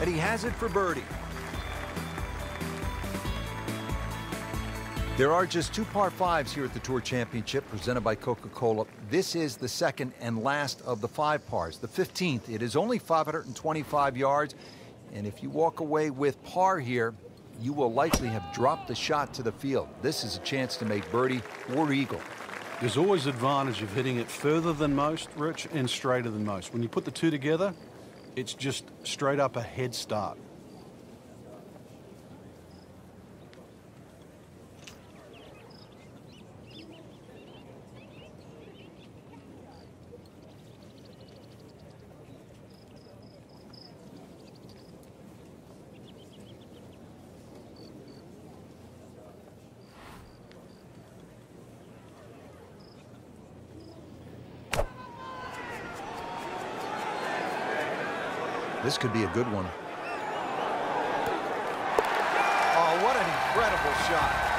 and he has it for birdie. There are just two par fives here at the Tour Championship presented by Coca-Cola. This is the second and last of the five pars, the 15th. It is only 525 yards, and if you walk away with par here, you will likely have dropped the shot to the field. This is a chance to make birdie or eagle. There's always advantage of hitting it further than most, Rich, and straighter than most. When you put the two together, it's just straight up a head start. This could be a good one. Oh, what an incredible shot.